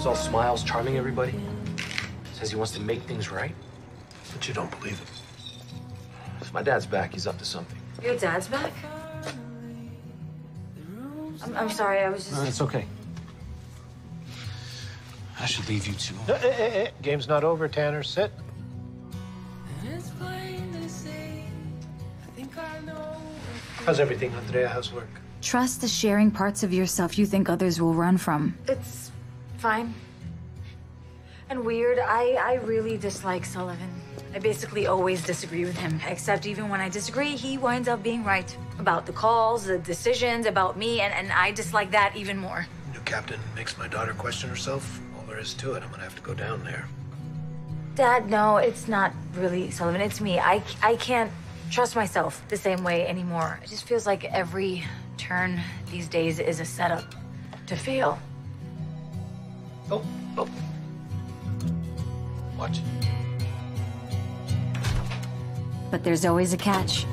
He's all smiles, charming everybody. Says he wants to make things right. But you don't believe it. If my dad's back, he's up to something. Your dad's back? I'm, I'm sorry, I was just. No, it's okay. I should leave you two. Eh, eh, eh. Game's not over, Tanner. Sit. It's fine, Lucy. I think I know. How's everything, Andrea? How's work? Trust is sharing parts of yourself you think others will run from. It's fine. And weird, I, I really dislike Sullivan. I basically always disagree with him, except even when I disagree, he winds up being right. About the calls, the decisions, about me, and, and I dislike that even more. New captain makes my daughter question herself. All there is to it. I'm gonna have to go down there. Dad, no, it's not really Sullivan. It's me. I, I can't trust myself the same way anymore. It just feels like every turn these days is a setup to fail. Oh, oh. Watch. But there's always a catch.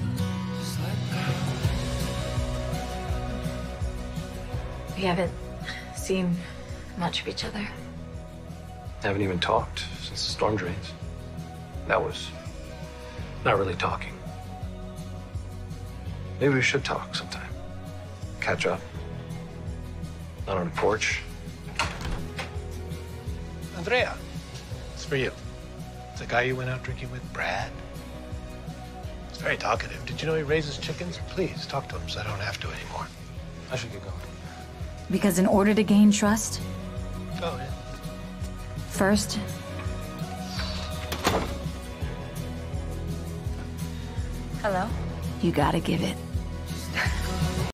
We haven't seen much of each other. Haven't even talked since the storm drains. That was not really talking. Maybe we should talk sometime. Catch up. Not on a porch. Andrea, it's for you. It's The guy you went out drinking with, Brad. He's very talkative. Did you know he raises chickens? Please talk to him so I don't have to anymore. I should get going. Because in order to gain trust, Oh, yeah. first, Hello? you gotta give it.